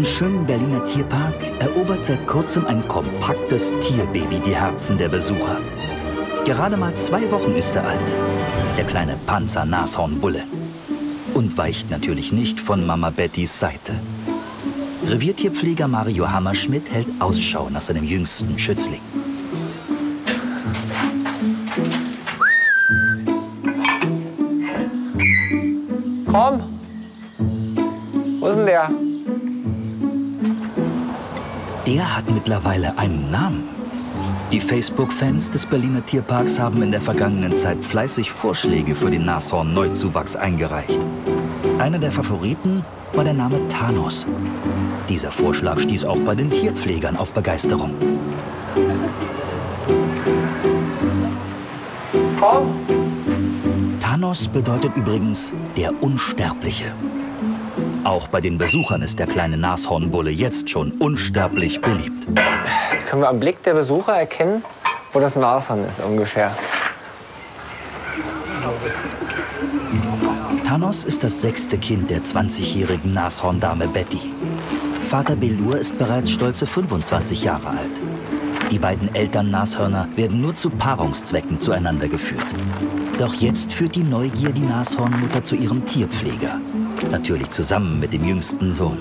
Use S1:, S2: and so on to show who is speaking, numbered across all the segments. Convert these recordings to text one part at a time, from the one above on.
S1: Im schönen Berliner Tierpark erobert seit kurzem ein kompaktes Tierbaby die Herzen der Besucher. Gerade mal zwei Wochen ist er alt, der kleine Panzer-Nashornbulle. Und weicht natürlich nicht von Mama Bettys Seite. Reviertierpfleger Mario Hammerschmidt hält Ausschau nach seinem jüngsten Schützling.
S2: Komm!
S1: Mittlerweile einen Namen. Die Facebook-Fans des Berliner Tierparks haben in der vergangenen Zeit fleißig Vorschläge für den Nashorn-Neuzuwachs eingereicht. Einer der Favoriten war der Name Thanos. Dieser Vorschlag stieß auch bei den Tierpflegern auf Begeisterung. Thanos bedeutet übrigens der Unsterbliche. Auch bei den Besuchern ist der kleine Nashornbulle jetzt schon unsterblich beliebt.
S2: Jetzt können wir am Blick der Besucher erkennen, wo das Nashorn ist ungefähr.
S1: Thanos ist das sechste Kind der 20-jährigen Nashorndame Betty. Vater Belur ist bereits stolze 25 Jahre alt. Die beiden Eltern-Nashörner werden nur zu Paarungszwecken zueinander geführt. Doch jetzt führt die Neugier die Nashornmutter zu ihrem Tierpfleger. Natürlich zusammen mit dem jüngsten Sohn.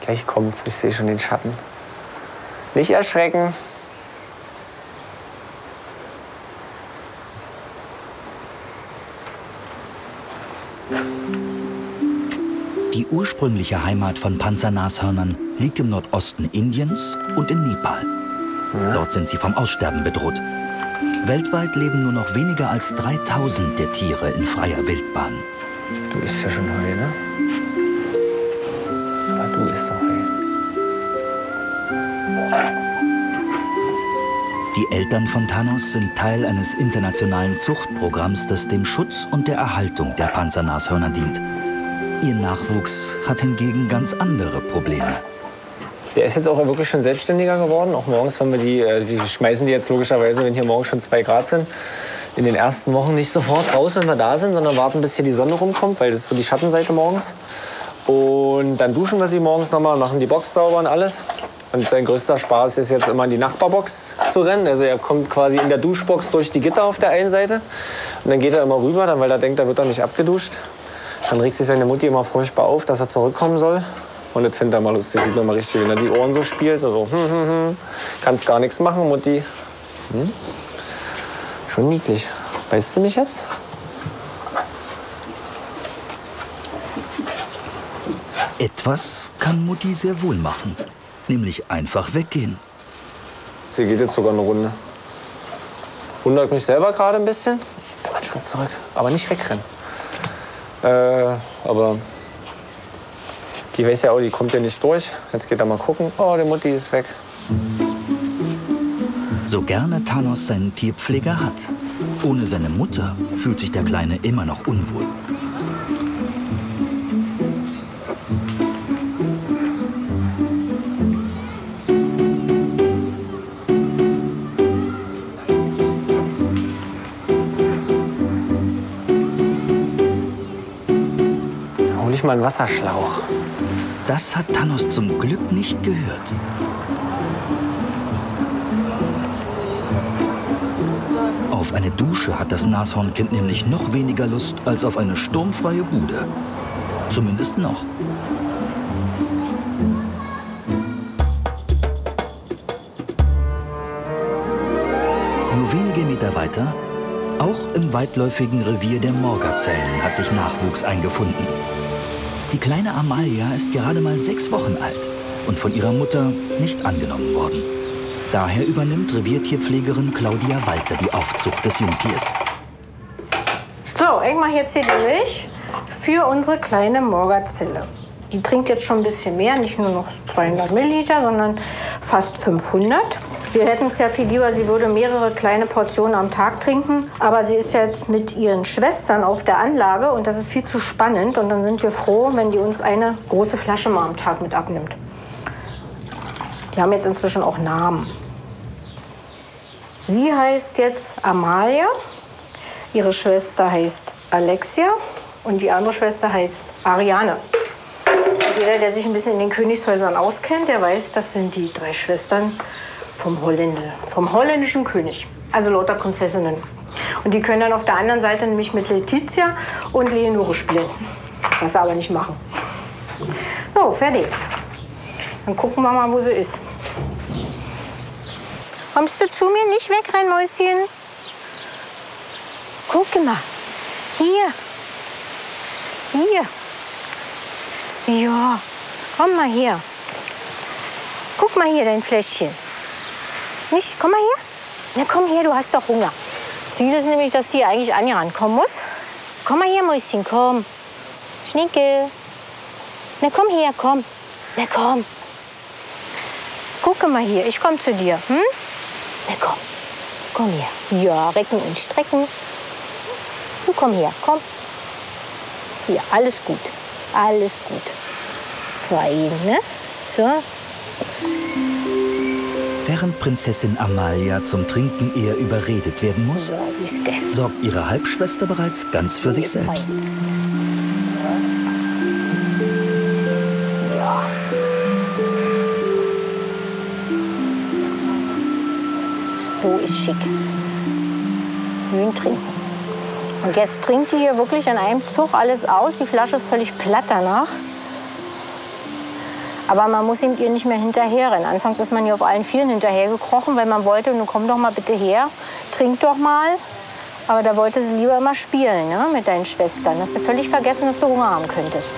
S2: Gleich kommt's, ich sehe schon den Schatten. Nicht erschrecken.
S1: Die ursprüngliche Heimat von Panzernashörnern liegt im Nordosten Indiens und in Nepal. Dort sind sie vom Aussterben bedroht. Weltweit leben nur noch weniger als 3000 der Tiere in freier Wildbahn.
S2: Du isst ja schon Heu, ne? Ja, du isst doch Heu.
S1: Die Eltern von Thanos sind Teil eines internationalen Zuchtprogramms, das dem Schutz und der Erhaltung der Panzernashörner dient. Ihr Nachwuchs hat hingegen ganz andere Probleme.
S2: Der ist jetzt auch wirklich schon selbstständiger geworden. Auch morgens, wenn wir die, äh, wir schmeißen die jetzt logischerweise, wenn hier morgen schon zwei Grad sind, in den ersten Wochen nicht sofort raus, wenn wir da sind, sondern warten, bis hier die Sonne rumkommt, weil das ist so die Schattenseite morgens. Und dann duschen wir sie morgens nochmal, machen die Box sauber und alles. Und sein größter Spaß ist jetzt immer in die Nachbarbox zu rennen. Also er kommt quasi in der Duschbox durch die Gitter auf der einen Seite. Und dann geht er immer rüber, weil er denkt, da wird er nicht abgeduscht. Dann regt sich seine Mutti immer furchtbar auf, dass er zurückkommen soll. Und das findet er mal lustig, sieht man mal richtig, wenn er die Ohren so spielt. So, hm, hm, hm. Kannst gar nichts machen, Mutti. Hm? Schon niedlich. Weißt du mich jetzt?
S1: Etwas kann Mutti sehr wohl machen, nämlich einfach weggehen.
S2: Sie geht jetzt sogar eine Runde. Wundert mich selber gerade ein bisschen. Schritt zurück, aber nicht wegrennen. Äh, aber die weiß ja auch, die kommt ja nicht durch. Jetzt geht er mal gucken. Oh, die Mutti ist weg.
S1: So gerne Thanos seinen Tierpfleger hat, ohne seine Mutter fühlt sich der Kleine immer noch unwohl.
S2: Hol ich mal einen Wasserschlauch.
S1: Das hat Thanos zum Glück nicht gehört. Auf eine Dusche hat das Nashornkind nämlich noch weniger Lust als auf eine sturmfreie Bude. Zumindest noch. Nur wenige Meter weiter, auch im weitläufigen Revier der Morgerzellen, hat sich Nachwuchs eingefunden. Die kleine Amalia ist gerade mal sechs Wochen alt und von ihrer Mutter nicht angenommen worden. Daher übernimmt Reviertierpflegerin Claudia Walter die Aufzucht des Jungtiers.
S3: So, ich mache jetzt hier die Milch für unsere kleine Morgerzelle. Die trinkt jetzt schon ein bisschen mehr, nicht nur noch 200 Milliliter, sondern fast 500. Wir hätten es ja viel lieber, sie würde mehrere kleine Portionen am Tag trinken. Aber sie ist jetzt mit ihren Schwestern auf der Anlage und das ist viel zu spannend. Und dann sind wir froh, wenn die uns eine große Flasche mal am Tag mit abnimmt. Die haben jetzt inzwischen auch Namen. Sie heißt jetzt Amalia, ihre Schwester heißt Alexia und die andere Schwester heißt Ariane. jeder, der sich ein bisschen in den Königshäusern auskennt, der weiß, das sind die drei Schwestern vom, Holländer, vom holländischen König. Also lauter Prinzessinnen. Und die können dann auf der anderen Seite nämlich mit Letizia und Leonore spielen. Was sie aber nicht machen. So, fertig. Dann gucken wir mal, wo sie ist. Kommst du zu mir? Nicht wegrennen, Mäuschen. Guck mal. Hier. Hier. Ja, komm mal her. Guck mal hier, dein Fläschchen. Nicht? Komm mal her. Na komm her, du hast doch Hunger. Ziel ist nämlich, dass hier eigentlich Anja rankommen muss. Komm mal her, Mäuschen, komm. Schnicke. Na komm her, komm. Na komm. Gucke mal hier, ich komm zu dir. Hm? Na komm. Komm her. Ja, recken und strecken. Du komm her, komm. Hier, alles gut. Alles gut. Fein, ne? So.
S1: Während Prinzessin Amalia zum Trinken eher überredet werden muss, sorgt ihre Halbschwester bereits ganz für sich selbst.
S3: So ist schick. Schön trinken. Und jetzt trinkt die hier wirklich in einem Zug alles aus. Die Flasche ist völlig platt danach. Aber man muss ihm ihr nicht mehr hinterherrennen. Anfangs ist man hier auf allen Vieren hinterhergekrochen, weil man wollte, nun komm doch mal bitte her, trink doch mal. Aber da wollte sie lieber immer spielen ne, mit deinen Schwestern. Hast du völlig vergessen, dass du Hunger haben könntest.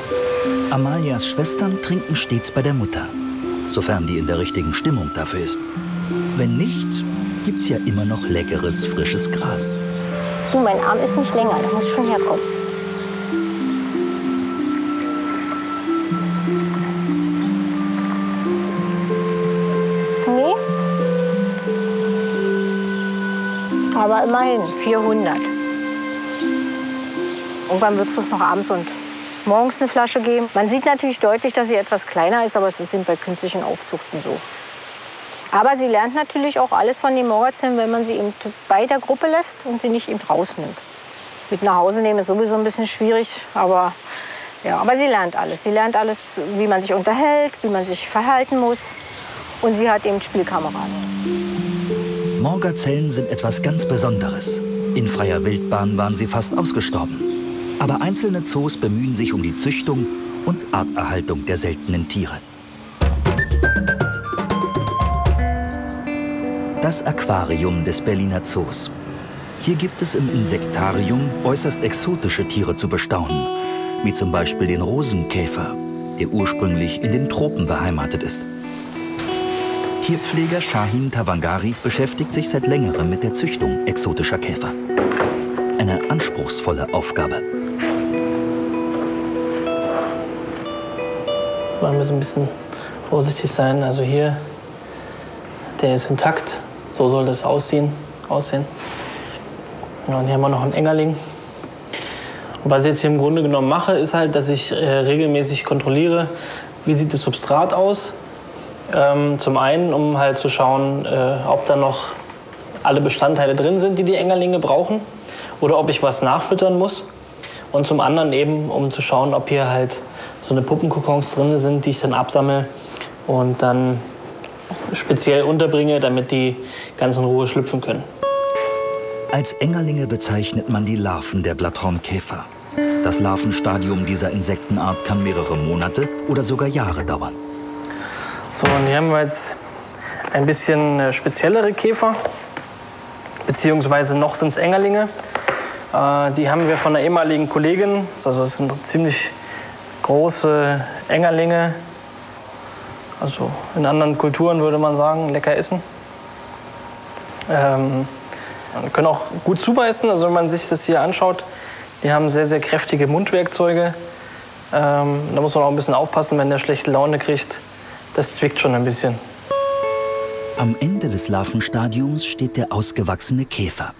S1: Amalias Schwestern trinken stets bei der Mutter, sofern die in der richtigen Stimmung dafür ist. Wenn nicht, gibt's ja immer noch leckeres, frisches Gras.
S3: Du, mein Arm ist nicht länger, da muss schon herkommen. Aber immerhin 400. Irgendwann wird es noch abends und morgens eine Flasche geben. Man sieht natürlich deutlich, dass sie etwas kleiner ist, aber es ist eben bei künstlichen Aufzuchten so. Aber sie lernt natürlich auch alles von den Morgerzellen, wenn man sie eben bei der Gruppe lässt und sie nicht eben rausnimmt. Mit nach Hause nehmen ist sowieso ein bisschen schwierig, aber, ja, aber sie lernt alles. Sie lernt alles, wie man sich unterhält, wie man sich verhalten muss. Und sie hat eben Spielkameraden.
S1: Morgazellen sind etwas ganz Besonderes. In freier Wildbahn waren sie fast ausgestorben. Aber einzelne Zoos bemühen sich um die Züchtung und Arterhaltung der seltenen Tiere. Das Aquarium des Berliner Zoos. Hier gibt es im Insektarium äußerst exotische Tiere zu bestaunen, wie zum Beispiel den Rosenkäfer, der ursprünglich in den Tropen beheimatet ist. Tierpfleger Shahin Tawangari beschäftigt sich seit längerem mit der Züchtung exotischer Käfer. Eine anspruchsvolle Aufgabe.
S4: Man muss ein bisschen vorsichtig sein. Also hier, der ist intakt. So soll das aussehen. aussehen. Und hier haben wir noch einen Engerling. Und was ich jetzt hier im Grunde genommen mache, ist halt, dass ich äh, regelmäßig kontrolliere, wie sieht das Substrat aus. Ähm, zum einen, um halt zu schauen, äh, ob da noch alle Bestandteile drin sind, die die Engerlinge brauchen. Oder ob ich was nachfüttern muss. Und zum anderen eben, um zu schauen, ob hier halt so eine Puppenkokons drin sind, die ich dann absammle und dann speziell unterbringe, damit die ganz in Ruhe schlüpfen können.
S1: Als Engerlinge bezeichnet man die Larven der Blattraumkäfer. Das Larvenstadium dieser Insektenart kann mehrere Monate oder sogar Jahre dauern.
S4: So, und hier haben wir jetzt ein bisschen äh, speziellere Käfer, beziehungsweise noch sind es Engerlinge. Äh, die haben wir von einer ehemaligen Kollegin, also das sind ziemlich große Engerlinge. Also in anderen Kulturen würde man sagen, lecker essen. Ähm, können auch gut zubeißen, also wenn man sich das hier anschaut. Die haben sehr, sehr kräftige Mundwerkzeuge. Ähm, da muss man auch ein bisschen aufpassen, wenn der schlechte Laune kriegt. Das zwickt schon ein bisschen.
S1: Am Ende des Larvenstadiums steht der ausgewachsene Käfer.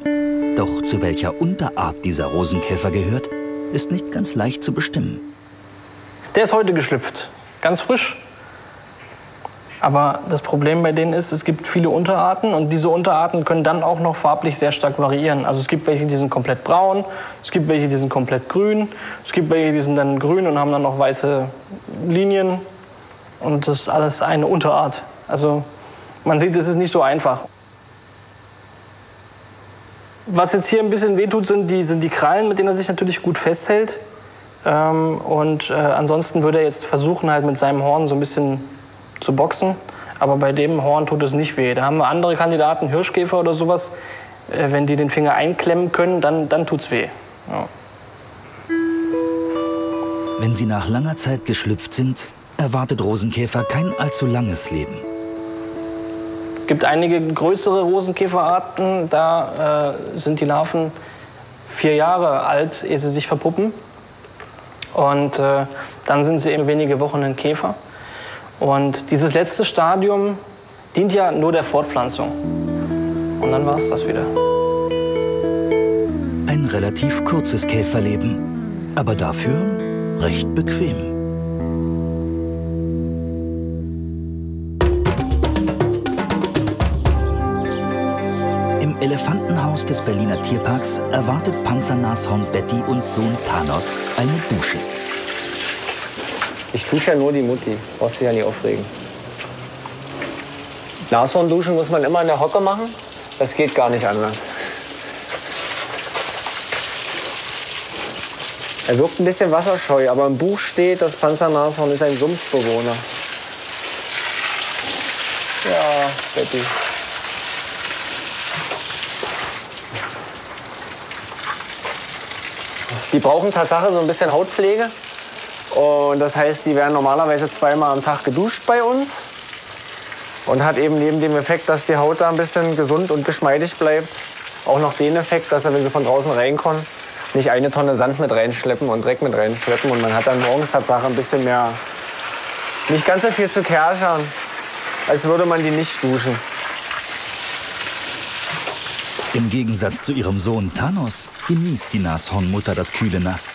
S1: Doch zu welcher Unterart dieser Rosenkäfer gehört, ist nicht ganz leicht zu bestimmen.
S4: Der ist heute geschlüpft. Ganz frisch. Aber das Problem bei denen ist, es gibt viele Unterarten und diese Unterarten können dann auch noch farblich sehr stark variieren. Also es gibt welche, die sind komplett braun, es gibt welche, die sind komplett grün, es gibt welche, die sind dann grün und haben dann noch weiße Linien und das ist alles eine Unterart. Also man sieht, es ist nicht so einfach. Was jetzt hier ein bisschen wehtut, sind die, sind die Krallen, mit denen er sich natürlich gut festhält. Ähm, und äh, ansonsten würde er jetzt versuchen, halt mit seinem Horn so ein bisschen zu boxen. Aber bei dem Horn tut es nicht weh. Da haben wir andere Kandidaten, Hirschkäfer oder sowas. Äh, wenn die den Finger einklemmen können, dann, dann tut es weh. Ja.
S1: Wenn sie nach langer Zeit geschlüpft sind, erwartet Rosenkäfer kein allzu langes Leben.
S4: Es gibt einige größere Rosenkäferarten, da äh, sind die Larven vier Jahre alt, ehe sie sich verpuppen. Und äh, dann sind sie eben wenige Wochen ein Käfer. Und dieses letzte Stadium dient ja nur der Fortpflanzung. Und dann war es das wieder.
S1: Ein relativ kurzes Käferleben, aber dafür recht bequem. Elefantenhaus des Berliner Tierparks erwartet Panzernashorn Betty und Sohn Thanos eine Dusche.
S2: Ich dusche ja nur die Mutti. Brauchst dich ja nicht aufregen. Nashornduschen muss man immer in der Hocke machen. Das geht gar nicht anders. Er wirkt ein bisschen wasserscheu, aber im Buch steht, das Panzernashorn ist ein Sumpfbewohner. Ja, Betty. Die brauchen Tatsache so ein bisschen Hautpflege. Und das heißt, die werden normalerweise zweimal am Tag geduscht bei uns. Und hat eben neben dem Effekt, dass die Haut da ein bisschen gesund und geschmeidig bleibt, auch noch den Effekt, dass er, wenn sie von draußen reinkommen, nicht eine Tonne Sand mit reinschleppen und Dreck mit reinschleppen. Und man hat dann morgens Tatsache ein bisschen mehr, nicht ganz so viel zu kerchern, als würde man die nicht duschen.
S1: Im Gegensatz zu ihrem Sohn Thanos genießt die Nashornmutter das kühle Nass.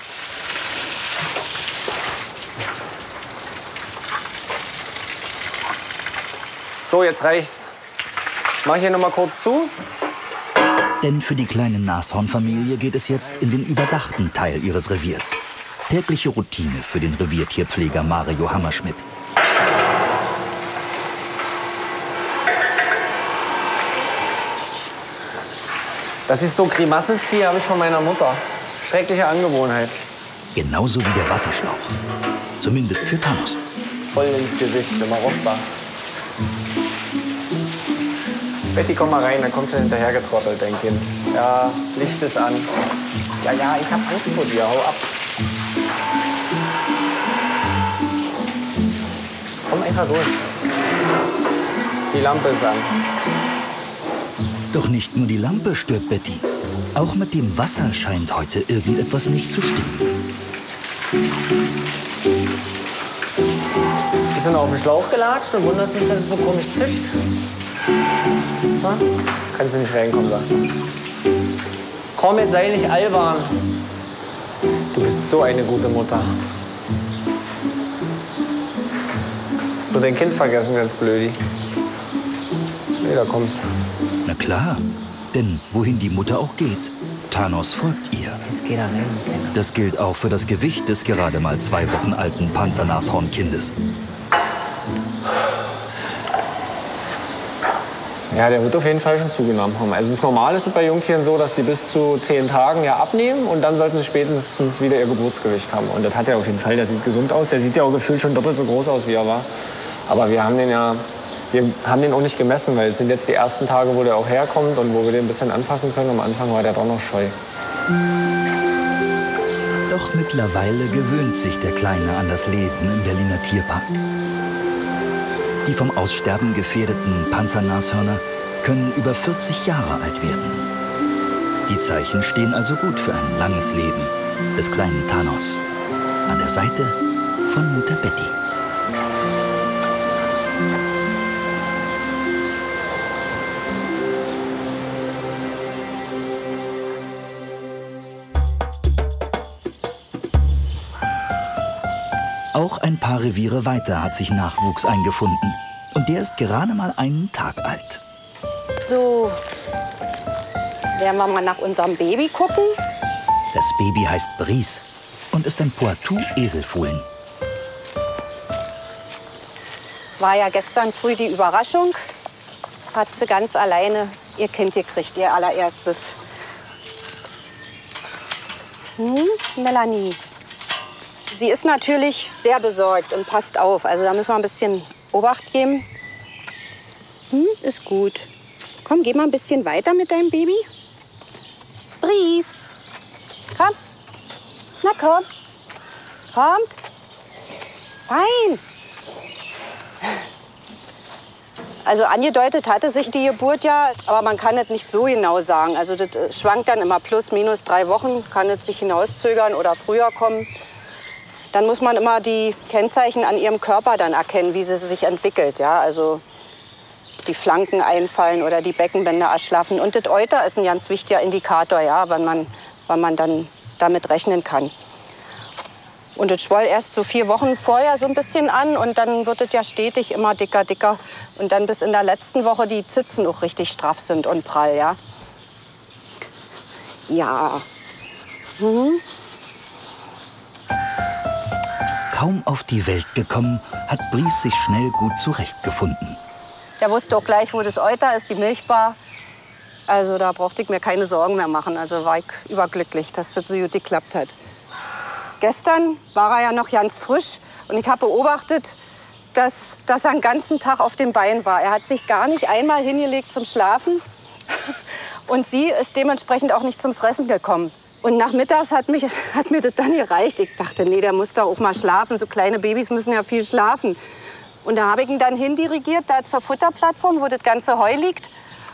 S2: So, jetzt reicht's. Mach ich hier noch mal kurz zu.
S1: Denn für die kleine Nashornfamilie geht es jetzt in den überdachten Teil ihres Reviers. Tägliche Routine für den Reviertierpfleger Mario Hammerschmidt.
S2: Dass ich so Grimassen ziehe, habe ich von meiner Mutter. Schreckliche Angewohnheit.
S1: Genauso wie der Wasserschlauch. Zumindest für Thanos.
S2: Voll ins Gesicht, immer rochbar. Betty, komm mal rein, dann kommt schon hinterher getrottelt, dein Kind. Ja, Licht ist an. Ja, ja, ich hab Angst vor dir, hau ab. Komm einfach durch. Die Lampe ist an.
S1: Doch nicht nur die Lampe stört Betty. Auch mit dem Wasser scheint heute irgendetwas nicht zu stimmen.
S2: Sie sind auf den Schlauch gelatscht und wundert sich, dass es so komisch zischt. Na? Kann sie nicht reinkommen, sagt sie. Komm, jetzt sei nicht albern. Du bist so eine gute Mutter. Hast du dein Kind vergessen, ganz blödi? Nee, da kommt's.
S1: Na klar, denn wohin die Mutter auch geht, Thanos folgt ihr.
S2: Kleiner.
S1: Das gilt auch für das Gewicht des gerade mal zwei Wochen alten Panzernashornkindes.
S2: Ja, der wird auf jeden Fall schon zugenommen haben. Also das Normal ist es bei Jungtieren so, dass die bis zu zehn Tagen ja abnehmen und dann sollten sie spätestens wieder ihr Geburtsgewicht haben. Und das hat er auf jeden Fall. Der sieht gesund aus. Der sieht ja auch gefühlt schon doppelt so groß aus, wie er war. Aber wir haben den ja, wir haben den auch nicht gemessen, weil es sind jetzt die ersten Tage, wo der auch herkommt und wo wir den ein bisschen anfassen können. Am Anfang war der doch noch scheu.
S1: Doch mittlerweile gewöhnt sich der Kleine an das Leben im Berliner Tierpark. Die vom Aussterben gefährdeten Panzernashörner können über 40 Jahre alt werden. Die Zeichen stehen also gut für ein langes Leben des kleinen Thanos. An der Seite von Mutter Betty. Auch ein paar Reviere weiter hat sich Nachwuchs eingefunden. Und der ist gerade mal einen Tag alt.
S5: So, werden wir mal nach unserem Baby gucken.
S1: Das Baby heißt Bries und ist ein Poitou-Eselfohlen.
S5: War ja gestern früh die Überraschung. Hat sie ganz alleine ihr Kind gekriegt, ihr allererstes. Hm, Melanie. Sie ist natürlich sehr besorgt und passt auf. Also da müssen wir ein bisschen Obacht geben. Hm, ist gut. Komm, geh mal ein bisschen weiter mit deinem Baby. Bries. Komm. Na komm. Kommt. Fein. Also angedeutet hatte sich die Geburt ja, aber man kann es nicht so genau sagen. Also das äh, schwankt dann immer plus, minus drei Wochen, kann es sich hinauszögern oder früher kommen. Dann muss man immer die Kennzeichen an ihrem Körper dann erkennen, wie sie sich entwickelt. Ja, also die Flanken einfallen oder die Beckenbänder erschlaffen. Und das Euter ist ein ganz wichtiger Indikator, ja, wann man, wann man dann damit rechnen kann. Und es schwoll erst so vier Wochen vorher so ein bisschen an und dann wird es ja stetig immer dicker, dicker. Und dann bis in der letzten Woche die Zitzen auch richtig straff sind und prall, ja. Ja. Mhm.
S1: Kaum auf die Welt gekommen, hat Bries sich schnell gut zurechtgefunden.
S5: Der wusste auch gleich, wo das Euter ist, die Milchbar. Also da brauchte ich mir keine Sorgen mehr machen. Also war ich überglücklich, dass das so gut geklappt hat. Gestern war er ja noch ganz frisch und ich habe beobachtet, dass, dass er den ganzen Tag auf dem Bein war. Er hat sich gar nicht einmal hingelegt zum Schlafen und sie ist dementsprechend auch nicht zum Fressen gekommen. Und nachmittags hat, mich, hat mir das dann gereicht. Ich dachte, nee, der muss da auch mal schlafen. So kleine Babys müssen ja viel schlafen. Und da habe ich ihn dann hindirigiert, da zur Futterplattform, wo das ganze Heu liegt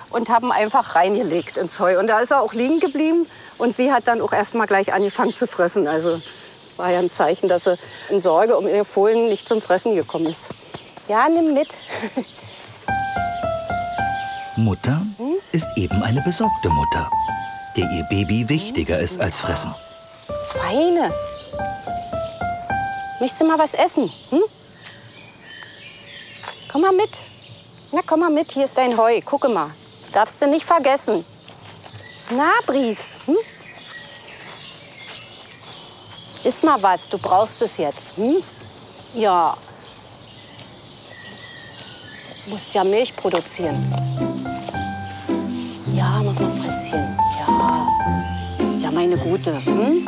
S5: und haben ihn einfach reingelegt ins Heu. Und da ist er auch liegen geblieben und sie hat dann auch erst mal gleich angefangen zu fressen. Also war ja ein Zeichen, dass sie in Sorge um ihre Fohlen nicht zum Fressen gekommen ist. Ja, nimm mit.
S1: Mutter ist eben eine besorgte Mutter, der ihr Baby wichtiger ist als Fressen.
S5: Feine. Möchtest du mal was essen? Hm? Komm mal mit. Na, komm mal mit. Hier ist dein Heu. Gucke mal. Darfst du nicht vergessen. Na, Bries. Hm? Iss mal was. Du brauchst es jetzt. Hm? Ja. Du musst ja Milch produzieren. Meine Gute. Hm?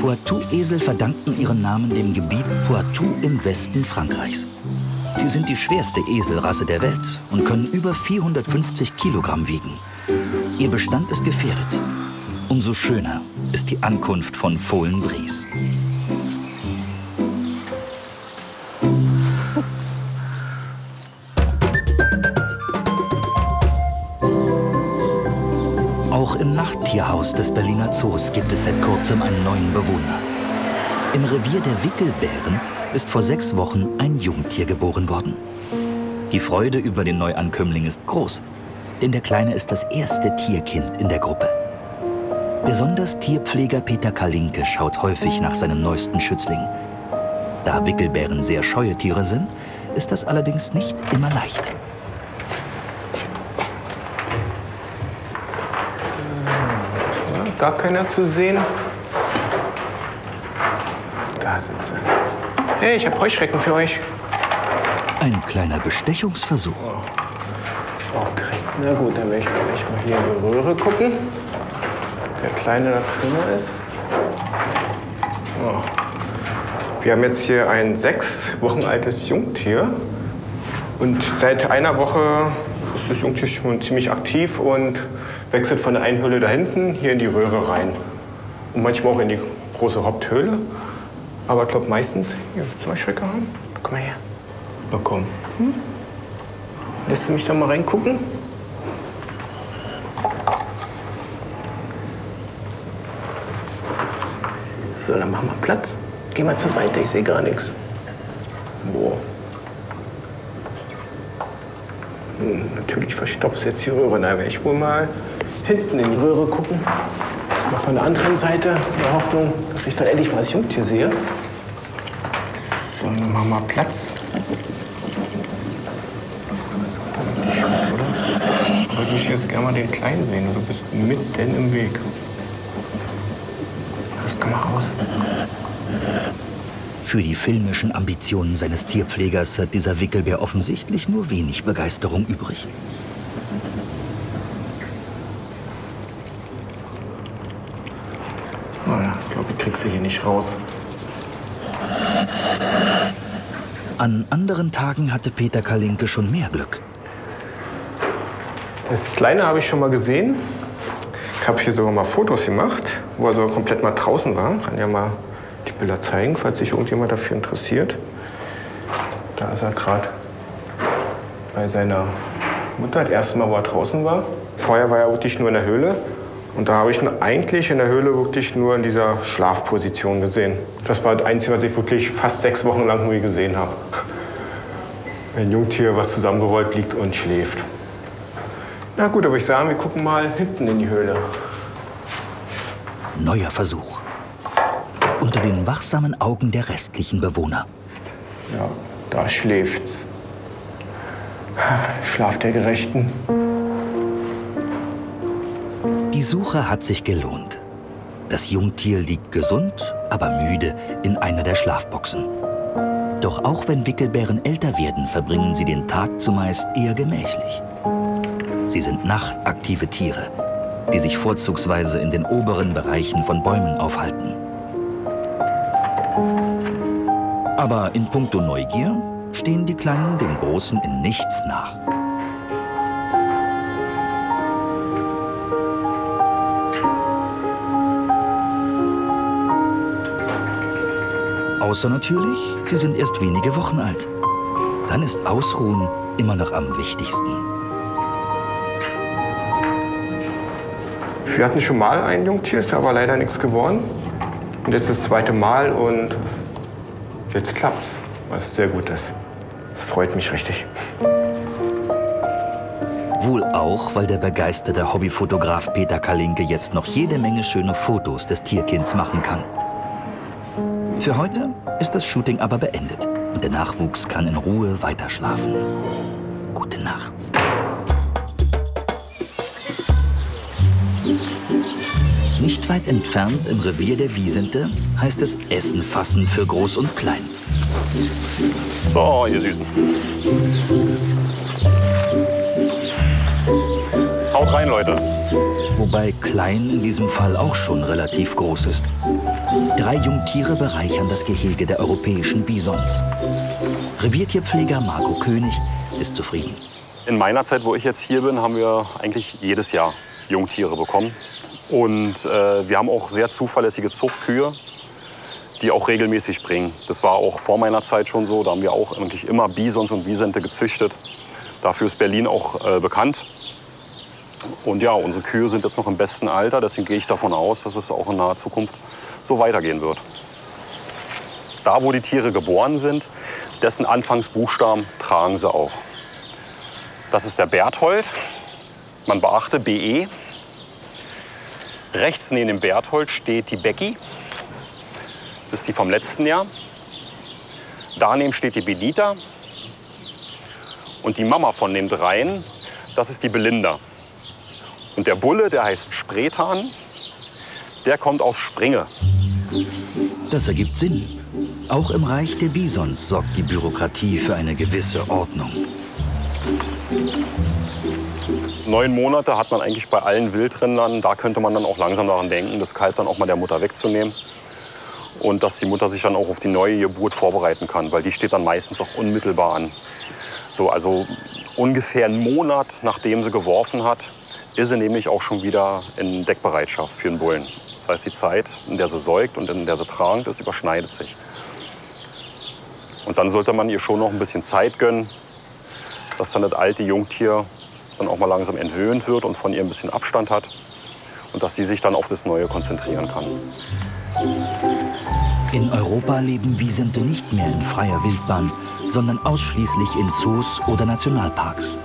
S1: Poitou-Esel verdanken ihren Namen dem Gebiet Poitou im Westen Frankreichs. Sie sind die schwerste Eselrasse der Welt und können über 450 Kilogramm wiegen. Ihr Bestand ist gefährdet. Umso schöner ist die Ankunft von Fohlen Bries. Im Nachttierhaus des Berliner Zoos gibt es seit kurzem einen neuen Bewohner. Im Revier der Wickelbären ist vor sechs Wochen ein Jungtier geboren worden. Die Freude über den Neuankömmling ist groß, denn der Kleine ist das erste Tierkind in der Gruppe. Besonders Tierpfleger Peter Kalinke schaut häufig nach seinem neuesten Schützling. Da Wickelbären sehr scheue Tiere sind, ist das allerdings nicht immer leicht.
S6: Gar keiner zu sehen. Da sind sie. Hey, ich habe Heuschrecken für euch.
S1: Ein kleiner Bestechungsversuch.
S6: Aufgeregt. Na gut, dann werde ich gleich mal hier in die Röhre gucken. Der Kleine da drin ist. Oh. Wir haben jetzt hier ein sechs Wochen altes Jungtier. Und seit einer Woche ist das Jungtier schon ziemlich aktiv und wechselt von der einen Höhle da hinten hier in die Röhre rein. Und manchmal auch in die große Haupthöhle. Aber ich glaube meistens, hier, zwei Schrecke haben. Komm mal her. Na komm. Hm? Lässt du mich da mal reingucken? So, dann machen wir Platz. Geh mal zur Seite, ich sehe gar nichts. Boah. Hm, natürlich verstopft jetzt die Röhre. Da werde ich wohl mal hinten in die Röhre gucken. Erstmal von der anderen Seite, in der Hoffnung, dass ich dann endlich mal das Jungtier sehe. So, dann machen wir Platz. Ich würde mich jetzt gerne mal den Kleinen sehen. Du bist mitten im Weg. Los, komm mal raus.
S1: Für die filmischen Ambitionen seines Tierpflegers hat dieser Wickelbär offensichtlich nur wenig Begeisterung übrig.
S6: Naja, ich glaube, ich kriegst du hier nicht raus.
S1: An anderen Tagen hatte Peter Kalinke schon mehr Glück.
S6: Das Kleine habe ich schon mal gesehen. Ich habe hier sogar mal Fotos gemacht, wo er so komplett mal draußen war. Kann ja mal die Bilder zeigen, falls sich irgendjemand dafür interessiert. Da ist er gerade bei seiner Mutter, das erste Mal, wo er draußen war. Vorher war er wirklich nur in der Höhle. Und da habe ich ihn eigentlich in der Höhle wirklich nur in dieser Schlafposition gesehen. Das war das Einzige, was ich wirklich fast sechs Wochen lang nur gesehen habe. Ein Jungtier, was zusammengerollt liegt und schläft. Na gut, aber ich sage, wir gucken mal hinten in die Höhle.
S1: Neuer Versuch. Unter den wachsamen Augen der restlichen Bewohner.
S6: Ja, da schläft's. Schlaf der Gerechten.
S1: Die Suche hat sich gelohnt. Das Jungtier liegt gesund, aber müde in einer der Schlafboxen. Doch auch wenn Wickelbären älter werden, verbringen sie den Tag zumeist eher gemächlich. Sie sind nachtaktive Tiere, die sich vorzugsweise in den oberen Bereichen von Bäumen aufhalten. Aber in puncto Neugier stehen die Kleinen den Großen in nichts nach. Außer natürlich, sie sind erst wenige Wochen alt. Dann ist Ausruhen immer noch am wichtigsten.
S6: Wir hatten schon mal ein Jungtier, ist aber leider nichts geworden. Und jetzt das zweite Mal und jetzt klappt's, was sehr gut ist. Das freut mich richtig.
S1: Wohl auch, weil der begeisterte Hobbyfotograf Peter Kalinke jetzt noch jede Menge schöne Fotos des Tierkinds machen kann. Für heute ist das Shooting aber beendet und der Nachwuchs kann in Ruhe weiterschlafen. Gute Nacht. Nicht weit entfernt im Revier der Wiesente heißt es Essen fassen für Groß und Klein.
S7: So, ihr Süßen. Haut rein, Leute.
S1: Wobei Klein in diesem Fall auch schon relativ groß ist. Drei Jungtiere bereichern das Gehege der europäischen Bisons. Reviertierpfleger Marco König ist zufrieden.
S7: In meiner Zeit, wo ich jetzt hier bin, haben wir eigentlich jedes Jahr Jungtiere bekommen. Und äh, wir haben auch sehr zuverlässige Zuchtkühe, die auch regelmäßig bringen. Das war auch vor meiner Zeit schon so. Da haben wir auch eigentlich immer Bisons und Wisente gezüchtet. Dafür ist Berlin auch äh, bekannt. Und ja, unsere Kühe sind jetzt noch im besten Alter. Deswegen gehe ich davon aus, dass es auch in naher Zukunft so weitergehen wird. Da, wo die Tiere geboren sind, dessen Anfangsbuchstaben tragen sie auch. Das ist der Berthold. Man beachte BE. Rechts neben dem Berthold steht die Becky. Das ist die vom letzten Jahr. Daneben steht die Benita. Und die Mama von den dreien, das ist die Belinda. Und der Bulle, der heißt Spretan, der kommt aus Springe.
S1: Das ergibt Sinn. Auch im Reich der Bisons sorgt die Bürokratie für eine gewisse Ordnung.
S7: Neun Monate hat man eigentlich bei allen Wildrindern. Da könnte man dann auch langsam daran denken, das Kalb dann auch mal der Mutter wegzunehmen. Und dass die Mutter sich dann auch auf die neue Geburt vorbereiten kann, weil die steht dann meistens auch unmittelbar an. So, also ungefähr einen Monat nachdem sie geworfen hat, ist sie nämlich auch schon wieder in Deckbereitschaft für den Bullen. Das heißt, die Zeit, in der sie säugt und in der sie tragend ist, überschneidet sich. Und dann sollte man ihr schon noch ein bisschen Zeit gönnen, dass dann das alte Jungtier dann auch mal langsam entwöhnt wird und von ihr ein bisschen Abstand hat und dass sie sich dann auf das Neue konzentrieren kann.
S1: In Europa leben Wiesente nicht mehr in freier Wildbahn, sondern ausschließlich in Zoos oder Nationalparks.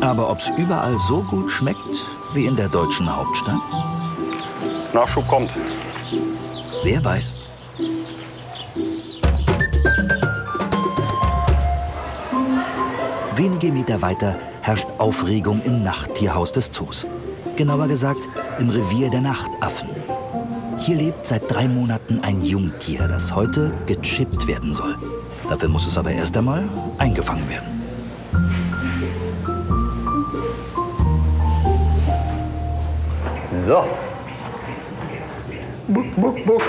S1: Aber ob es überall so gut schmeckt wie in der deutschen Hauptstadt?
S7: Nachschub kommt.
S1: Wer weiß. Wenige Meter weiter herrscht Aufregung im Nachttierhaus des Zoos. Genauer gesagt im Revier der Nachtaffen. Hier lebt seit drei Monaten ein Jungtier, das heute gechippt werden soll. Dafür muss es aber erst einmal eingefangen werden.
S8: So. Buck, buck, buck.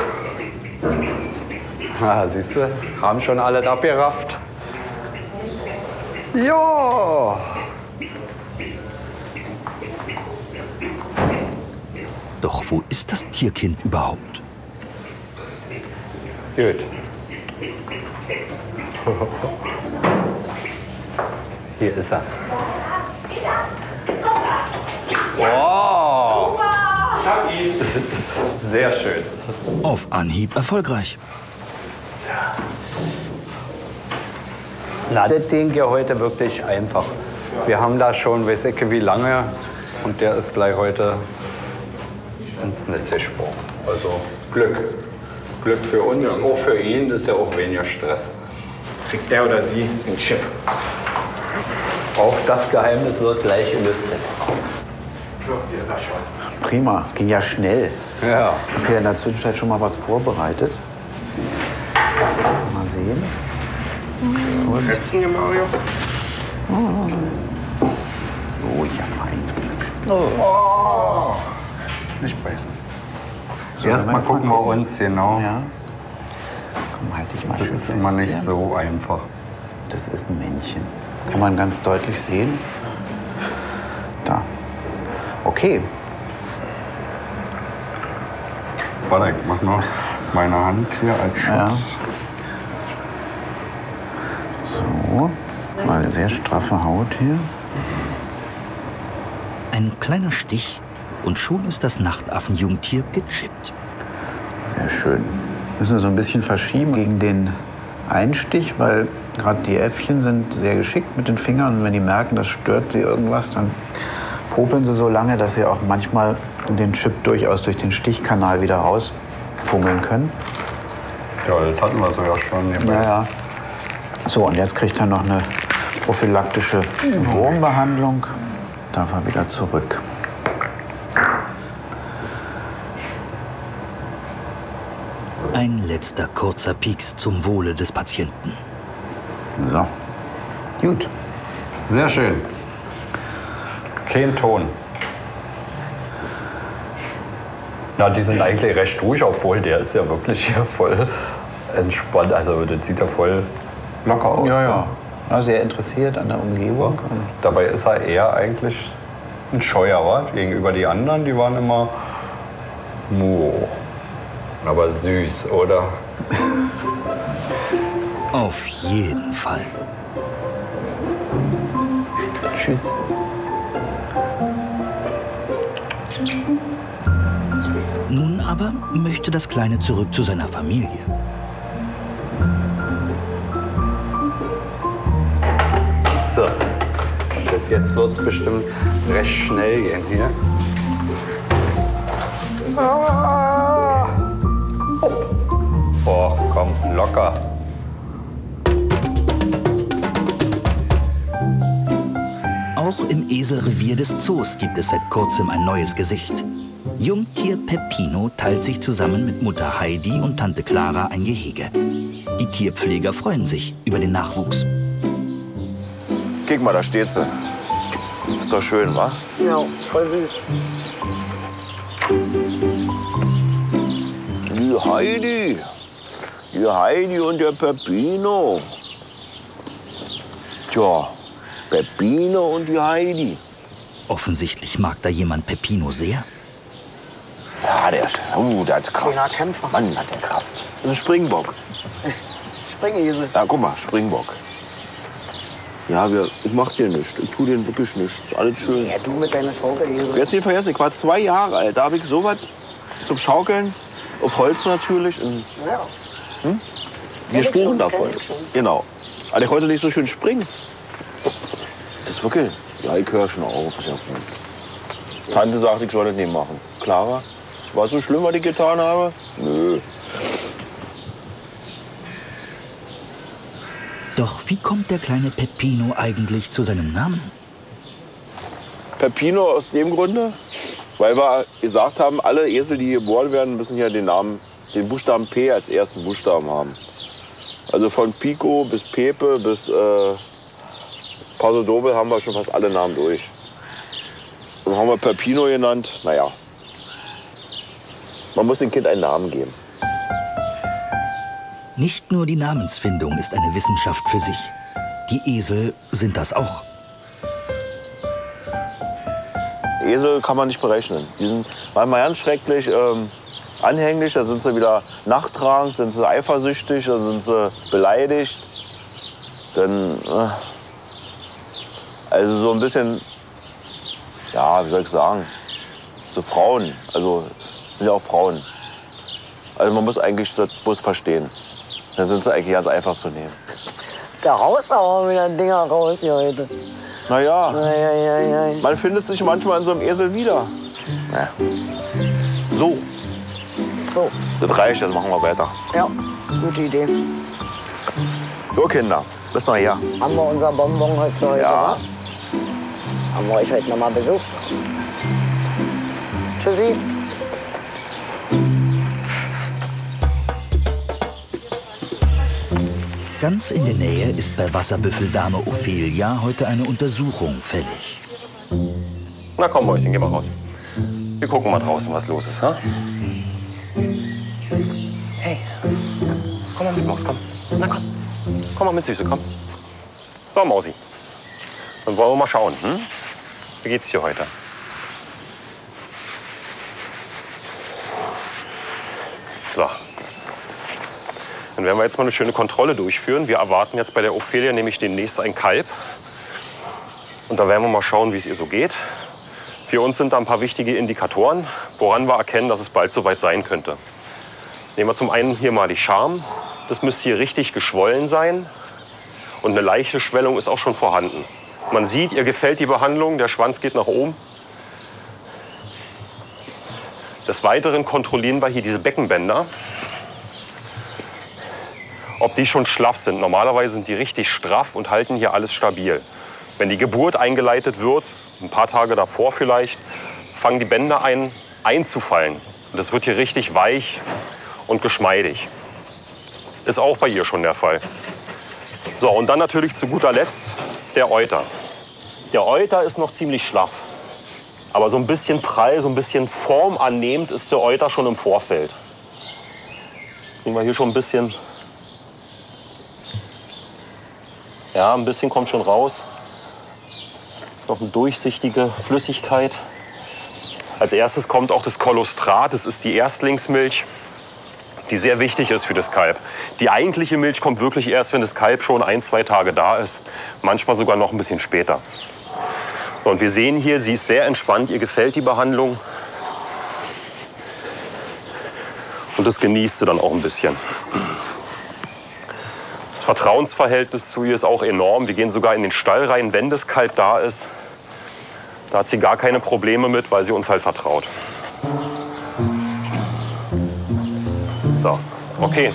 S8: Ah, siehst du, haben schon alle abgerafft. Ja.
S1: Doch wo ist das Tierkind überhaupt?
S8: Gut. Hier ist er. Wow. Sehr schön.
S1: Auf Anhieb erfolgreich.
S8: Na, das Ding ja heute wirklich einfach. Wir haben da schon, weiß ich wie lange, und der ist gleich heute ins Netz gesprungen. Also Glück. Glück für uns, auch für ihn, das ist ja auch weniger Stress.
S6: Kriegt der oder sie einen Chip?
S8: Auch das Geheimnis wird gleich gelüstet.
S6: So, hier ist er schon.
S9: Prima, es ging ja schnell.
S8: Ja.
S9: Okay, in der Zwischenzeit schon mal was vorbereitet. Lass mal sehen.
S6: Setzen hier, Mario.
S9: Oh, ja, fein.
S8: Nicht beißen.
S9: So,
S8: Erstmal gucken wir uns genau.
S9: Ja. Komm, halt dich mal
S8: Das
S9: schön
S8: ist
S9: fest
S8: immer nicht
S9: hier.
S8: so einfach.
S9: Das ist ein Männchen. Kann man ganz deutlich sehen. Da. Okay.
S8: Warte, ich mach noch meine Hand hier als Schutz.
S9: Ja. So. Mal eine sehr straffe Haut hier.
S1: Ein kleiner Stich und schon ist das Nachtaffenjungtier gechippt.
S9: Sehr schön. Müssen wir so ein bisschen verschieben gegen den Einstich, weil gerade die Äffchen sind sehr geschickt mit den Fingern. Und wenn die merken, das stört sie irgendwas, dann popeln sie so lange, dass sie auch manchmal den Chip durchaus durch den Stichkanal wieder rausfummeln können.
S8: Ja, das hatten wir so ja schon.
S9: Ja, ja. So, und jetzt kriegt er noch eine prophylaktische Wurmbehandlung. Darf er wieder zurück.
S1: Ein letzter kurzer Pieks zum Wohle des Patienten.
S9: So. Gut.
S8: Sehr schön. Kein Ton. Na, die sind eigentlich recht ruhig, obwohl der ist ja wirklich hier voll entspannt. Also das sieht ja voll locker aus.
S9: Ja, ja. ja sehr interessiert an der Umgebung. Und
S8: Dabei ist er eher eigentlich ein Scheuerer gegenüber die anderen. Die waren immer Mu. Aber süß, oder?
S1: Auf jeden Fall.
S4: Tschüss.
S1: Aber möchte das Kleine zurück zu seiner Familie.
S8: So. Bis jetzt wird es bestimmt recht schnell gehen hier. Ah. Hopp. Oh, komm, locker.
S1: Auch im Eselrevier des Zoos gibt es seit kurzem ein neues Gesicht. Jungtier Peppino teilt sich zusammen mit Mutter Heidi und Tante Clara ein Gehege. Die Tierpfleger freuen sich über den Nachwuchs.
S10: Guck mal, da steht sie. Ist doch schön, wa?
S5: Ja, voll süß.
S10: Die Heidi. Die Heidi und der Peppino. Tja, Peppino und die Heidi.
S1: Offensichtlich mag da jemand Peppino sehr.
S10: Ja, der, ist- uh, der hat Kraft.
S5: Schöner Kämpfer.
S10: Mann, hat der Kraft. Das ist ein Springbock.
S5: Springesel.
S10: Da, guck mal, Springbock. Ja, wir, ich mach dir nichts. Ich tu dir wirklich nichts. Ist alles schön.
S5: Ja, du mit deiner Schaukelisel.
S10: Jetzt nicht vergessen, ich war zwei Jahre alt. Da habe ich sowas zum Schaukeln. Auf Holz natürlich. Und
S5: Ja.
S10: wir
S5: ich
S10: spuren davon. Genau. Aber ich konnte nicht so schön springen. Das ist wirklich. Ja, ich höre schon auf. Ist ja gut. Tante sagt, ich soll das nicht machen. Clara, war so schlimm, was ich getan habe? Nö.
S1: Doch wie kommt der kleine Peppino eigentlich zu seinem Namen?
S10: Peppino aus dem Grunde, weil wir gesagt haben, alle Esel, die geboren werden, müssen hier den Namen, den Buchstaben P als ersten Buchstaben haben. Also von Pico bis Pepe bis äh, Paso Doble haben wir schon fast alle Namen durch. Und haben wir Peppino genannt. Naja, man muss dem Kind einen Namen geben.
S1: Nicht nur die Namensfindung ist eine Wissenschaft für sich. Die Esel sind das auch.
S10: Esel kann man nicht berechnen. Die sind manchmal ganz schrecklich ähm, anhänglich, da sind sie wieder nachtragend, sind sie eifersüchtig, dann sind sie beleidigt. Dann, äh, also so ein bisschen, ja, wie soll ich sagen, so Frauen, also sind ja auch Frauen. Also man muss eigentlich das bloß verstehen. Dann sind sie eigentlich ganz einfach zu nehmen.
S11: Da raus aber wieder Dinger raus hier heute.
S10: Naja,
S11: Eieiei.
S10: man findet sich manchmal in so einem Esel wieder. Ja. So,
S11: So,
S10: das reicht, jetzt machen wir weiter.
S11: ja, gute Idee.
S10: So, Kinder, bis mal her.
S11: Haben wir unser Bonbon heute für heute,
S10: Ja.
S11: wa? Haben wir euch heute noch mal besucht. Tschüssi.
S1: Ganz in der Nähe ist bei Wasserbüffeldame Ophelia heute eine Untersuchung fällig.
S7: Na komm, Mäuschen, geh mal raus. Wir gucken mal draußen, was los ist. Ha? Hey, komm mal mit, Maus, komm. Na komm. Komm mal mit, Süße, komm. So, Mausi. Dann wollen wir mal schauen. Hm? Wie geht's dir heute? So. Dann werden wir jetzt mal eine schöne Kontrolle durchführen. Wir erwarten jetzt bei der Ophelia nämlich demnächst ein Kalb. Und da werden wir mal schauen, wie es ihr so geht. Für uns sind da ein paar wichtige Indikatoren, woran wir erkennen, dass es bald soweit sein könnte. Nehmen wir zum einen hier mal die Scham. Das müsste hier richtig geschwollen sein. Und eine leichte Schwellung ist auch schon vorhanden. Man sieht, ihr gefällt die Behandlung, der Schwanz geht nach oben. Des Weiteren kontrollieren wir hier diese Beckenbänder, ob die schon schlaff sind. Normalerweise sind die richtig straff und halten hier alles stabil. Wenn die Geburt eingeleitet wird, ein paar Tage davor vielleicht, fangen die Bänder ein, einzufallen. Und das wird hier richtig weich und geschmeidig. Ist auch bei ihr schon der Fall. So, und dann natürlich zu guter Letzt der Euter. Der Euter ist noch ziemlich schlaff. Aber so ein bisschen prall, so ein bisschen formannehmend ist der Euter schon im Vorfeld. Sehen wir hier schon ein bisschen. Ja, ein bisschen kommt schon raus. Ist noch eine durchsichtige Flüssigkeit. Als erstes kommt auch das Kolostrat, das ist die Erstlingsmilch, die sehr wichtig ist für das Kalb. Die eigentliche Milch kommt wirklich erst, wenn das Kalb schon ein, zwei Tage da ist. Manchmal sogar noch ein bisschen später. Und wir sehen hier, sie ist sehr entspannt, ihr gefällt die Behandlung. Und das genießt sie dann auch ein bisschen. Das Vertrauensverhältnis zu ihr ist auch enorm. Wir gehen sogar in den Stall rein, wenn das Kalb da ist. Da hat sie gar keine Probleme mit, weil sie uns halt vertraut. So, okay.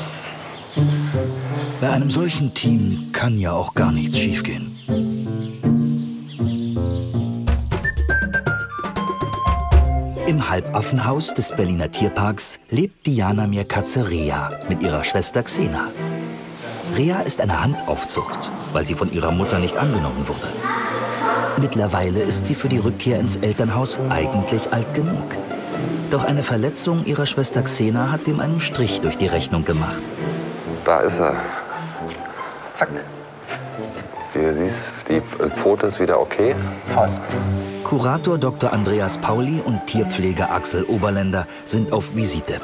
S1: Bei einem solchen Team kann ja auch gar nichts schiefgehen. Im Halbaffenhaus des Berliner Tierparks lebt Diana Meerkatze Rea mit ihrer Schwester Xena. Rea ist eine Handaufzucht, weil sie von ihrer Mutter nicht angenommen wurde. Mittlerweile ist sie für die Rückkehr ins Elternhaus eigentlich alt genug. Doch eine Verletzung ihrer Schwester Xena hat dem einen Strich durch die Rechnung gemacht.
S12: Da ist er. Zack. Wie du siehst, die Pfote ist wieder okay.
S4: Fast.
S1: Kurator Dr. Andreas Pauli und Tierpfleger Axel Oberländer sind auf Visite.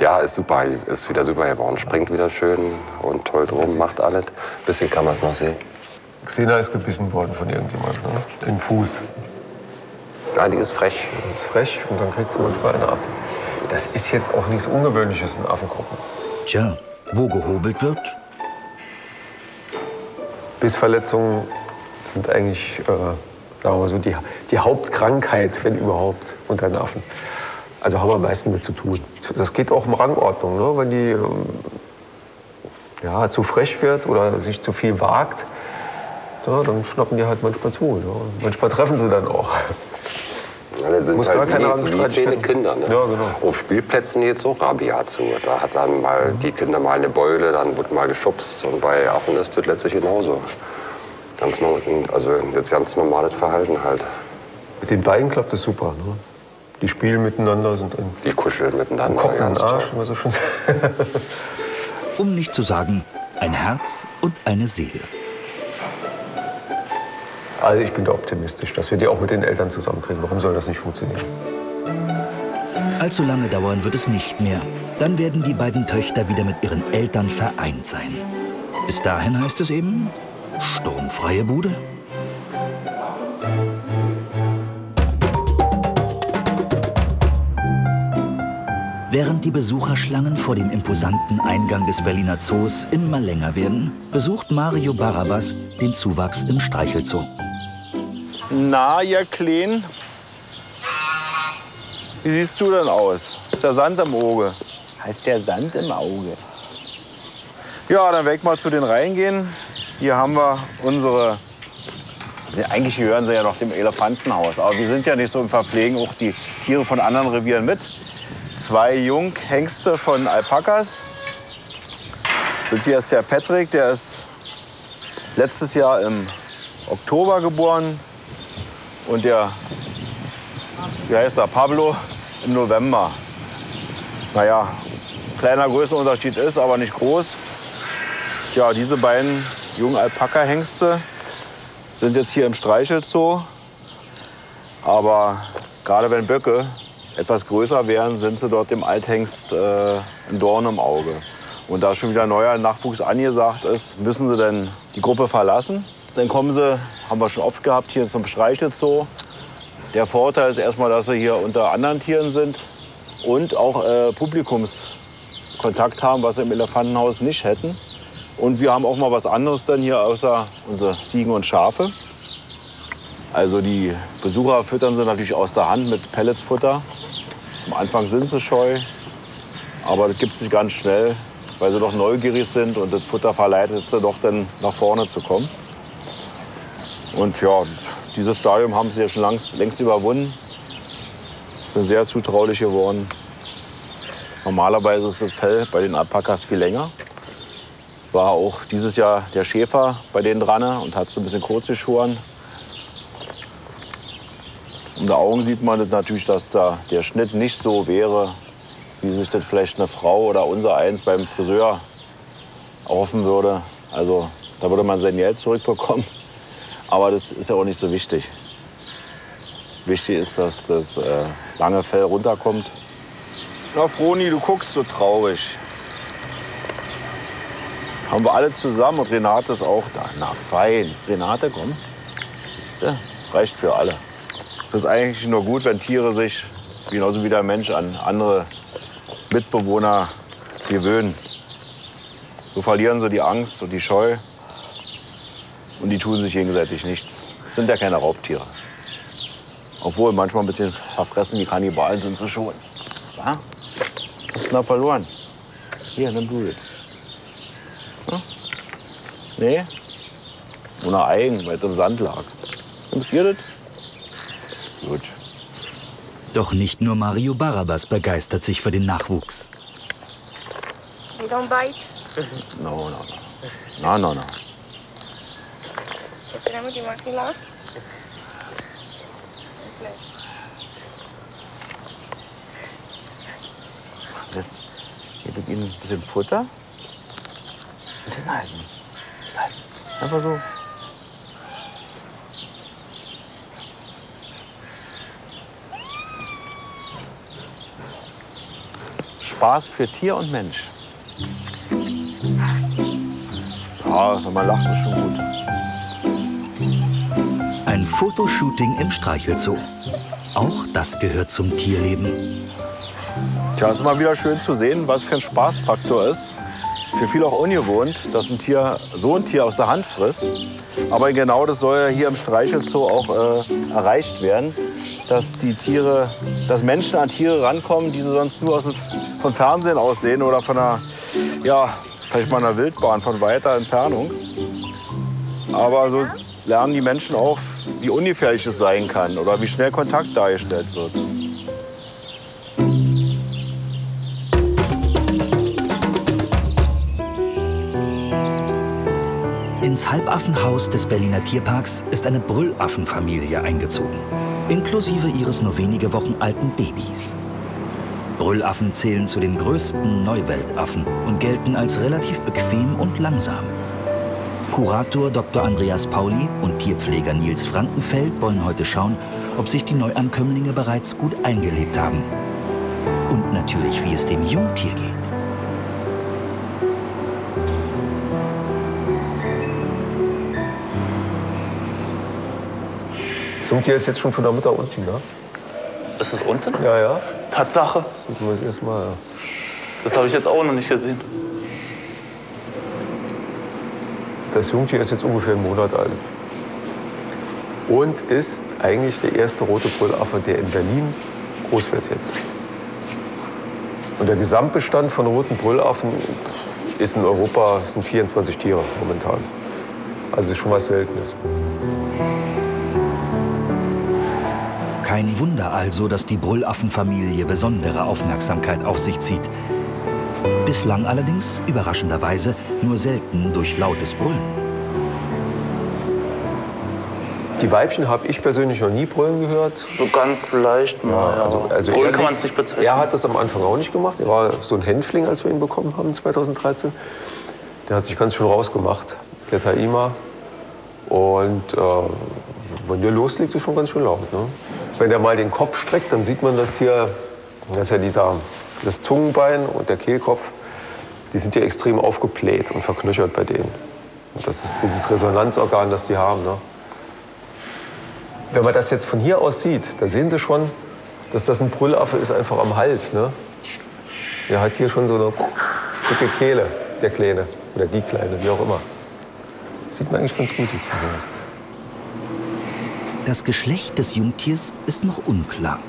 S12: Ja, ist super. Ist wieder super geworden. Springt wieder schön und toll drum, macht alles. Bisschen kann man es noch sehen.
S13: Xena ist gebissen worden von irgendjemandem, ne? Im Fuß.
S12: Ja, die ist frech.
S13: Die ist frech und dann kriegt sie manchmal eine ab. Das ist jetzt auch nichts Ungewöhnliches in Affengruppen.
S1: Tja, wo gehobelt wird,
S13: Bissverletzungen sind eigentlich, äh, sagen wir mal so, die, die Hauptkrankheit, wenn überhaupt, unter den Affen. Also haben wir am meisten mit zu tun. Das geht auch um Rangordnung. Ne? Wenn die ähm, ja, zu frech wird oder sich zu viel wagt, ja, dann schnappen die halt manchmal zu. Ja. Manchmal treffen sie dann auch.
S12: Ja, das sind
S13: Muss
S12: halt
S13: gar keine
S12: wie, wie kleine. Kinder. Ne?
S13: Ja, genau.
S12: Auf Spielplätzen jetzt auch rabiat zu. Da hat dann mal die Kinder mal eine Beule, dann wird mal geschubst. Und bei Affen ist das letztlich genauso. Ganz, norm- also jetzt ganz normales Verhalten halt.
S13: Mit den beiden klappt das super. Ne? Die spielen miteinander, sind in
S12: Die kuscheln miteinander.
S13: Kopf und
S12: ganz
S13: Arsch,
S12: toll.
S13: wie man so schön sagt.
S1: Um nicht zu sagen, ein Herz und eine Seele.
S13: Also ich bin da optimistisch, dass wir die auch mit den Eltern zusammenkriegen. Warum soll das nicht funktionieren?
S1: Allzu lange dauern wird es nicht mehr. Dann werden die beiden Töchter wieder mit ihren Eltern vereint sein. Bis dahin heißt es eben sturmfreie Bude. Während die Besucherschlangen vor dem imposanten Eingang des Berliner Zoos immer länger werden, besucht Mario Barabas den Zuwachs im Streichelzoo.
S10: Na, ihr Kleen, wie siehst du denn aus? Ist der Sand im Auge?
S9: Heißt der Sand im Auge.
S10: Ja, dann weg mal zu den Reihen gehen. Hier haben wir unsere. Sie, eigentlich gehören sie ja noch dem Elefantenhaus. Aber wir sind ja nicht so im Verpflegen auch die Tiere von anderen Revieren mit. Zwei Junghengste von Alpakas. Das hier ist der Patrick, der ist letztes Jahr im Oktober geboren. Und der, wie heißt er, Pablo im November. Naja, kleiner Größenunterschied ist, aber nicht groß. Ja, diese beiden jungen Alpaka-Hengste sind jetzt hier im Streichelzoo. Aber gerade wenn Böcke etwas größer wären, sind sie dort dem Althengst äh, ein Dorn im Auge. Und da schon wieder neuer Nachwuchs angesagt ist, müssen sie dann die Gruppe verlassen. Dann kommen sie, haben wir schon oft gehabt, hier zum Streichelzoo. Der Vorteil ist erstmal, dass sie hier unter anderen Tieren sind und auch äh, Publikumskontakt haben, was sie im Elefantenhaus nicht hätten. Und wir haben auch mal was anderes dann hier außer unsere Ziegen und Schafe. Also die Besucher füttern sie natürlich aus der Hand mit Pelletsfutter. Zum Anfang sind sie scheu, aber das gibt sich ganz schnell, weil sie doch neugierig sind und das Futter verleitet sie doch dann nach vorne zu kommen. Und ja, dieses Stadium haben sie ja schon längst, längst überwunden. Sind sehr zutraulich geworden. Normalerweise ist das Fell bei den Alpakas viel länger. War auch dieses Jahr der Schäfer bei denen dran und hat so ein bisschen kurz geschoren. Um die Augen sieht man das natürlich, dass da der Schnitt nicht so wäre, wie sich das vielleicht eine Frau oder unser eins beim Friseur erhoffen würde. Also da würde man sein Geld zurückbekommen. Aber das ist ja auch nicht so wichtig. Wichtig ist, dass das äh, lange Fell runterkommt. Na, Froni, du guckst so traurig. Haben wir alle zusammen und Renate ist auch da. Na fein. Renate, komm. Siehste, reicht für alle. Das ist eigentlich nur gut, wenn Tiere sich, genauso wie der Mensch, an andere Mitbewohner gewöhnen. So verlieren sie die Angst und die Scheu. Und die tun sich gegenseitig nichts. Sind ja keine Raubtiere. Obwohl manchmal ein bisschen verfressen, die Kannibalen sind sie schon. Ja? Hast du da verloren? Hier, nimm du das. Ja? Nee? Ohne Eigen, weil es im Sand lag. Nimmst ihr das? Gut.
S1: Doch nicht nur Mario Barabas begeistert sich für den Nachwuchs.
S14: They don't bite.
S10: No, no, no. No, no, no.
S14: Tenemos die Makila.
S10: Jetzt gebe ich ihnen ein bisschen Futter. Und hinhalten. Halten. Einfach so. Spaß für Tier und Mensch. Ja, wenn man lacht, ist schon gut.
S1: Ein Fotoshooting im Streichelzoo. Auch das gehört zum Tierleben.
S10: Tja, es ist mal wieder schön zu sehen, was für ein Spaßfaktor ist. Für viele auch ungewohnt, dass ein Tier so ein Tier aus der Hand frisst. Aber genau das soll ja hier im Streichelzoo auch äh, erreicht werden, dass die Tiere, dass Menschen an Tiere rankommen, die sie sonst nur aus dem, vom Fernsehen aussehen oder von einer, ja, vielleicht mal in einer Wildbahn von weiter Entfernung. Aber so lernen die Menschen auch, wie ungefährlich es sein kann oder wie schnell Kontakt dargestellt wird.
S1: Ins Halbaffenhaus des Berliner Tierparks ist eine Brüllaffenfamilie eingezogen, inklusive ihres nur wenige Wochen alten Babys. Brüllaffen zählen zu den größten Neuweltaffen und gelten als relativ bequem und langsam. Kurator Dr. Andreas Pauli und Tierpfleger Nils Frankenfeld wollen heute schauen, ob sich die Neuankömmlinge bereits gut eingelebt haben. Und natürlich, wie es dem Jungtier geht.
S13: Das Jungtier ist jetzt schon von der Mutter unten, ne?
S15: Ist es unten?
S13: Ja, ja.
S15: Tatsache.
S13: Das wir das erstmal. Ja.
S15: Das habe ich jetzt auch noch nicht gesehen.
S13: Das Jungtier ist jetzt ungefähr einen Monat alt. Und ist eigentlich der erste rote Brüllaffe, der in Berlin groß wird jetzt. Und der Gesamtbestand von roten Brüllaffen ist in Europa sind 24 Tiere momentan. Also schon was Seltenes.
S1: Kein Wunder also, dass die Brüllaffenfamilie besondere Aufmerksamkeit auf sich zieht. Bislang allerdings, überraschenderweise, nur selten durch lautes Brüllen.
S13: Die Weibchen habe ich persönlich noch nie brüllen gehört.
S15: So ganz leicht mal. Ja,
S13: also, also
S15: brüllen
S13: er
S15: kann man es nicht bezeichnen.
S13: Er hat das am Anfang auch nicht gemacht. Er war so ein Hänfling, als wir ihn bekommen haben 2013. Der hat sich ganz schön rausgemacht, der Taima. Und äh, wenn der loslegt, ist schon ganz schön laut. Ne? Wenn er mal den Kopf streckt, dann sieht man das hier, das ist ja dieser, das Zungenbein und der Kehlkopf, die sind ja extrem aufgebläht und verknöchert bei denen. Und das ist dieses Resonanzorgan, das die haben. Ne? Wenn man das jetzt von hier aus sieht, da sehen Sie schon, dass das ein Brüllaffe ist, einfach am Hals. Ne? Der hat hier schon so eine dicke Kehle, der Kleine. Oder die Kleine, wie auch immer. Sieht man eigentlich ganz gut jetzt.
S1: Das Geschlecht des Jungtiers ist noch unklar.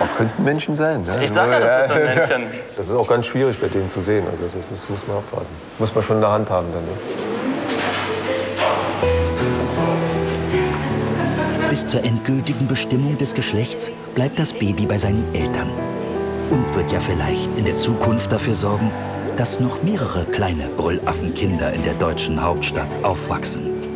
S13: Aber könnten Menschen sein. Ne?
S15: Ich sag ja, das ist ein Männchen.
S13: Das ist auch ganz schwierig bei denen zu sehen. Also das, das muss man abwarten. Muss man schon in der Hand haben dann. Ne?
S1: Bis zur endgültigen Bestimmung des Geschlechts bleibt das Baby bei seinen Eltern und wird ja vielleicht in der Zukunft dafür sorgen, dass noch mehrere kleine Brüllaffenkinder in der deutschen Hauptstadt aufwachsen.